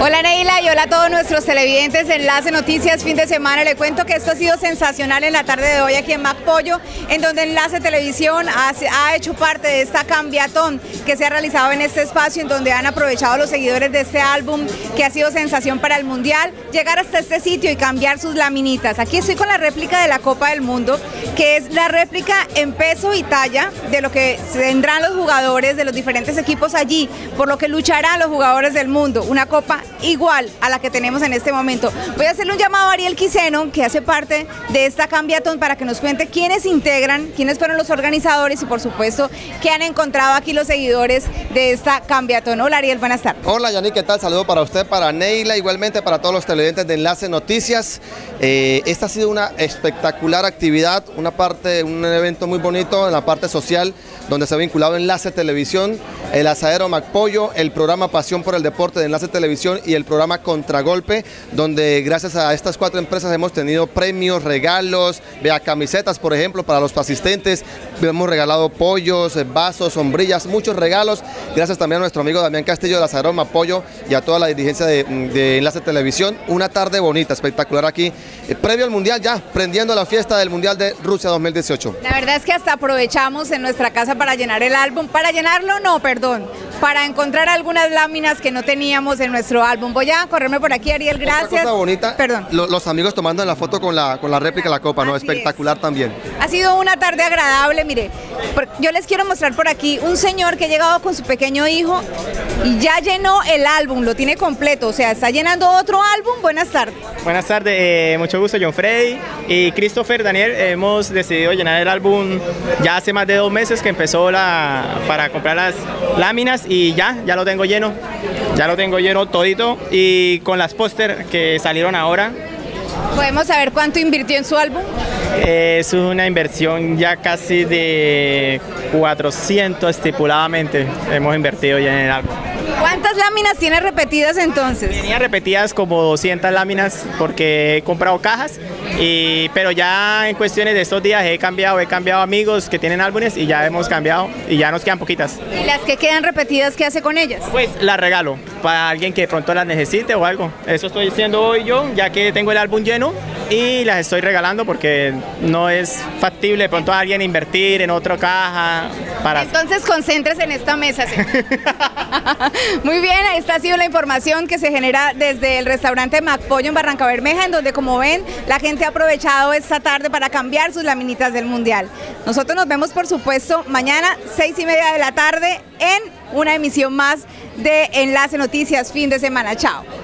Hola Neila y hola a todos nuestros televidentes de Enlace Noticias fin de semana. Le cuento que esto ha sido sensacional en la tarde de hoy aquí en MacPollo, en donde Enlace Televisión ha, hecho parte de esta cambiatón que se ha realizado en este espacio, en donde han aprovechado los seguidores de este álbum que ha sido sensación para el Mundial, llegar hasta este sitio y cambiar sus laminitas. Aquí estoy con la réplica de la Copa del Mundo, que es la réplica en peso y talla de lo que tendrán los jugadores de los diferentes equipos allí, por lo que lucharán los jugadores del mundo. Una copa igual a la que tenemos en este momento. Voy a hacerle un llamado a Ariel Quiseno, que hace parte de esta cambiatón, para que nos cuente quiénes integran, quiénes fueron los organizadores y por supuesto qué han encontrado aquí los seguidores de esta cambiatón. Hola Ariel, buenas tardes. Hola Yanni, ¿qué tal? Saludo para usted, para Neila, igualmente para todos los televidentes de Enlace Noticias. Eh, esta ha sido una espectacular actividad, una parte, un evento muy bonito en la parte social, donde se ha vinculado Enlace Televisión, el Asadero Macpollo, el programa Pasión por el Deporte de Enlace Televisión y el programa Contragolpe, donde gracias a estas cuatro empresas hemos tenido premios, regalos, vea camisetas, por ejemplo, para los asistentes, hemos regalado pollos, vasos, sombrillas, muchos regalos, gracias también a nuestro amigo Damián Castillo de la Saroma Apoyo y a toda la dirigencia de, de, Enlace Televisión. Una tarde bonita, espectacular aquí, eh, previo al Mundial ya, prendiendo la fiesta del Mundial de Rusia 2018. La verdad es que hasta aprovechamos en nuestra casa para llenar el álbum, para llenarlo no, perdón, para encontrar algunas láminas que no teníamos en nuestro álbum. Voy a correrme por aquí, Ariel, gracias. Cosa bonita, Perdón. Lo, los amigos tomando la foto con la, con la réplica de la copa, ¿no? Así Espectacular es. también. Ha sido una tarde agradable, mire, yo les quiero mostrar por aquí un señor que ha llegado con su pequeño hijo y ya llenó el álbum, lo tiene completo, o sea, está llenando otro álbum. Buenas tardes. Buenas tardes, eh, mucho gusto, John Freddy y Christopher Daniel. Hemos decidido llenar el álbum ya hace más de dos meses que empezó la, para comprar las láminas y ya, ya lo tengo lleno, ya lo tengo lleno todito y con las póster que salieron ahora. ¿Podemos saber cuánto invirtió en su álbum? Eh, es una inversión ya casi de 400 estipuladamente hemos invertido ya en el álbum. ¿Cuántas láminas tiene repetidas entonces? Tenía repetidas como 200 láminas porque he comprado cajas, y, pero ya en cuestiones de estos días he cambiado, he cambiado amigos que tienen álbumes y ya hemos cambiado y ya nos quedan poquitas. ¿Y las que quedan repetidas, qué hace con ellas? Pues las regalo para alguien que de pronto las necesite o algo. Eso estoy haciendo hoy yo, ya que tengo el álbum lleno y las estoy regalando porque no es factible de pronto a alguien invertir en otra caja. Para... Entonces concéntrese en esta mesa. ¿sí? Muy bien, esta ha sido la información que se genera desde el restaurante Macpollo en Barranca Bermeja, en donde como ven, la gente ha aprovechado esta tarde para cambiar sus laminitas del Mundial. Nosotros nos vemos, por supuesto, mañana, seis y media de la tarde, en una emisión más de Enlace Noticias fin de semana. Chao.